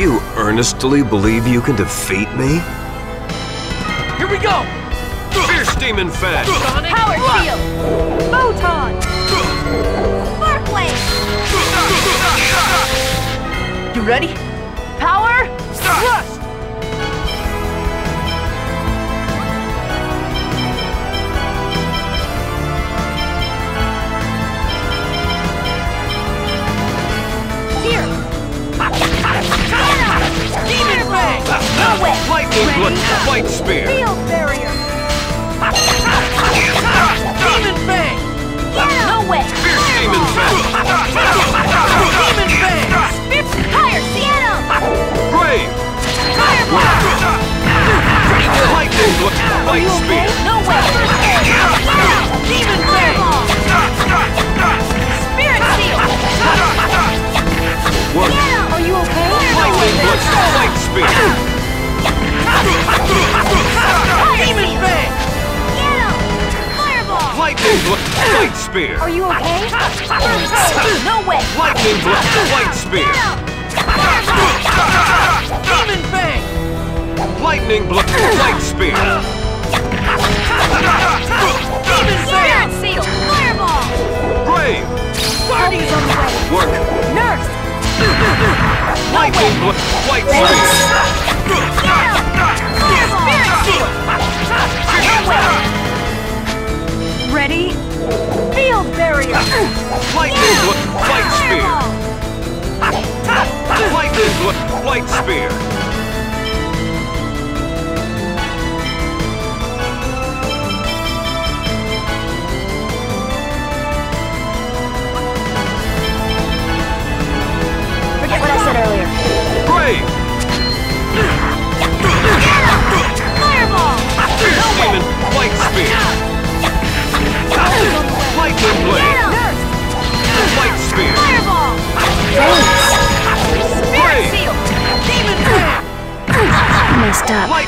You earnestly believe you can defeat me? Here we go! Fierce Demon Fang! Power Field! Photon! Spark You ready? Power! Spear. Field Barrier. Demon Fang. No way. Fierce Demon Fang. Demon Fang. Fierce Fire Brave. Fireball. Lightning. Light Spear. No way. spear. Are you okay? no way. Lightning blast, Light spear. Demon fang. Lightning blast, Light spear.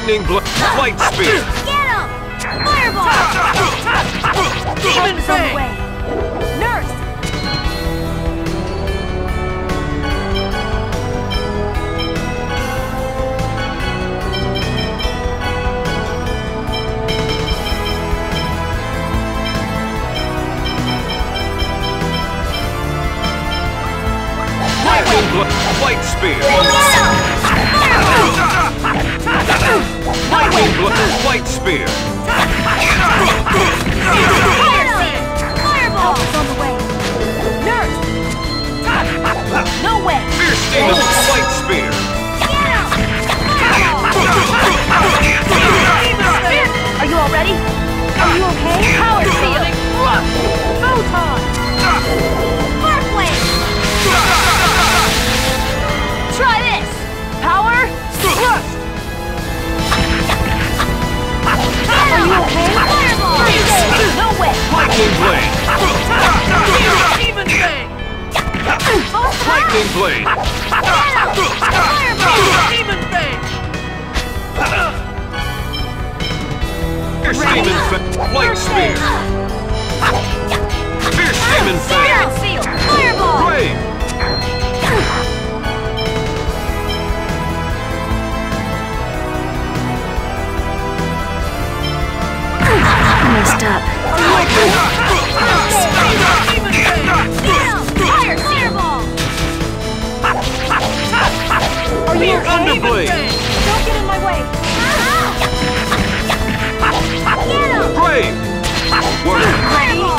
lightning light spear. Lightning Blade! Fireball. Demon Fang! Fierce Demon Fang! Light Spear! Fierce Demon Fang! Fireball! Blade! Messed up. Lightning! Speed! Demon Fang! be your! Don't get in my way! Brave! Word!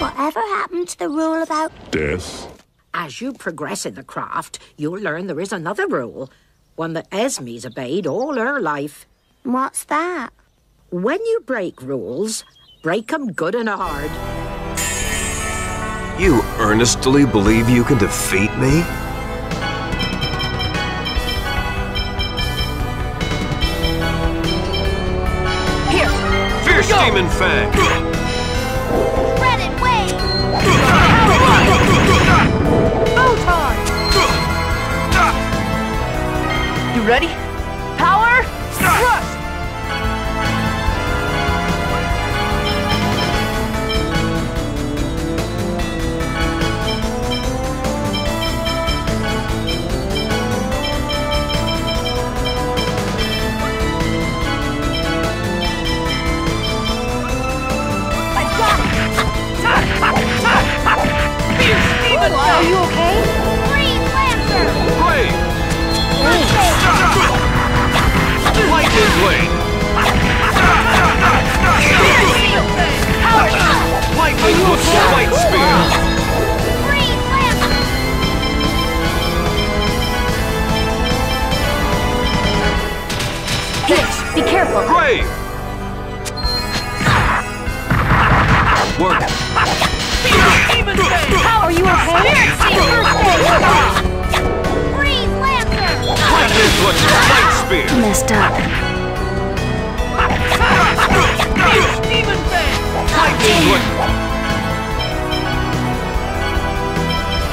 Whatever happened to the rule about death? As you progress in the craft, you'll learn there is another rule, one that Esme's obeyed all her life. What's that? When you break rules, break 'em good and hard. You earnestly believe you can defeat me? Demon Fang! Blade! Fierce demon fang. Power. Lightning Light Spear! Be careful! Brave! Work! Fang. Are you okay? Lightning Light Spear! Messed up.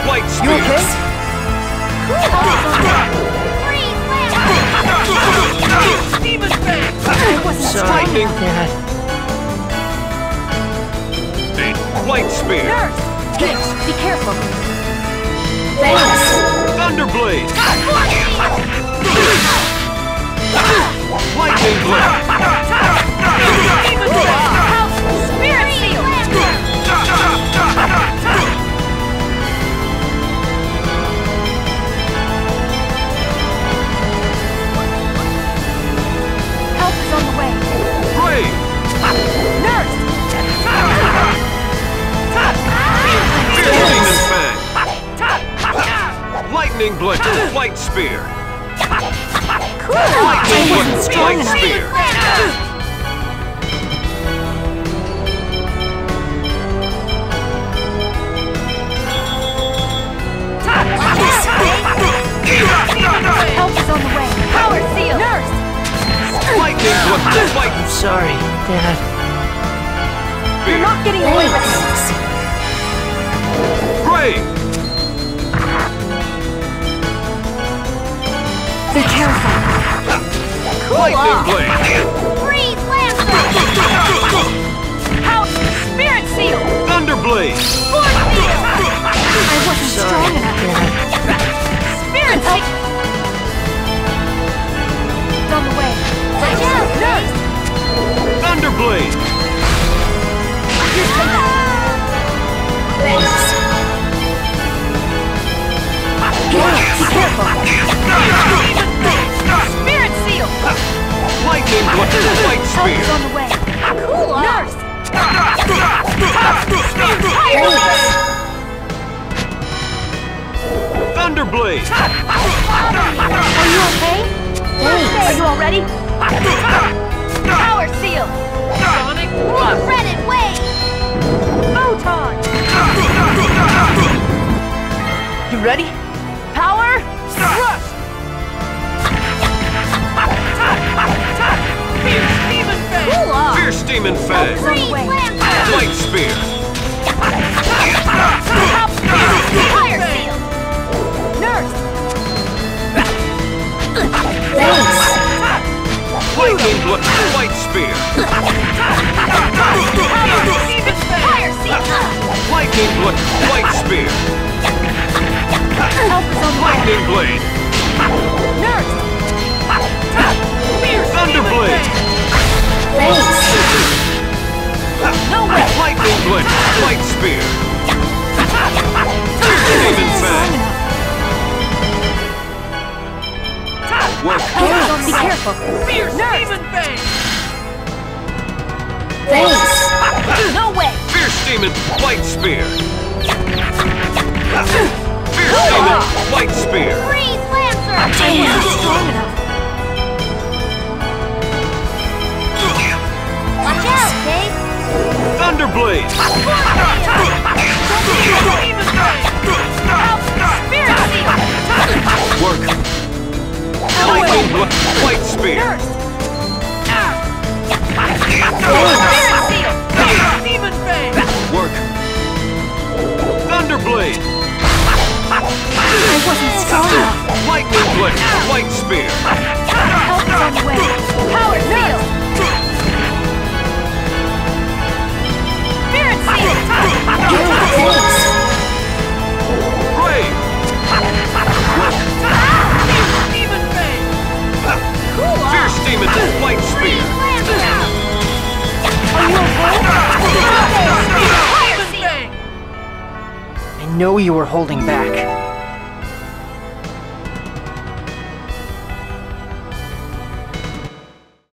Light Spear! Fierce demon fang. Lightning... Light Spear! Hits! Be careful! Thunderblade! Lightning Blade! Light Spear! Lightning Blade! Light Spear! Help is on the way! Power seal! Nurse! Lightning Blade! Light Sorry, Dad. Spear! Not getting away with this! Brave! Be careful! Lightning Blade! Freeze Lancer! Spirit seal! Thunderblade! Force Seal! I wasn't strong enough! Spirit! It's on the way! Watch out! Nurse! Thunderblade! Be careful! Lightning Blade! Light Spear! on the way! Cool off! Nurse! Thunderblade! Are you okay? Are you all ready? Power seal! Sonic Spread it wave! Photon! You ready? Power. Thrust. Fierce demon fang. Cool off! Fierce Demon Fang! Light Spear! Fire Seal! Nurse! Lightning Blade! Light Spear! Fire Seal! Lightning Blade! Light Spear! Help is on the way! Lightning Blade! Nurse! Fierce demon Fang. No way! Lightning Blade! Light Spear! Demon Fang! Work! Be careful! Fierce demon fang. No way! Fierce Demon, Light Spear. Fierce Demon, Light Spear. Freeze Lancer! Light Spear. Spirit know you were holding back.